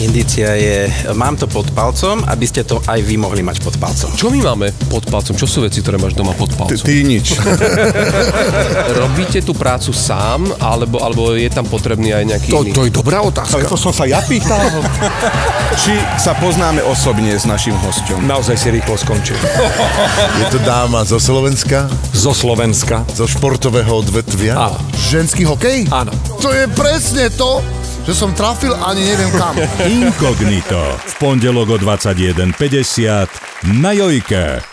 Indícia je, mám to pod palcom, aby ste to aj vy mohli mať pod palcom. Čo my máme pod palcom? Čo sú veci, ktoré máš doma pod Ty, palcom? ty nič. Robíte tú prácu sám, alebo, alebo je tam potrebný aj nejaký To, iný? to je dobrá Ale otázka. to som sa ja pýtal. Či sa poznáme osobne s našim hosťom? Naozaj si rýchlo skončil. Je to dáma zo Slovenska, Zo Slovenska. zo športového odvetvia. Áno. Ženský hokej? Áno. To je presne to, že som trafil ani neviem kam. Inkognito. V pondelok o 21.50 na Jojke.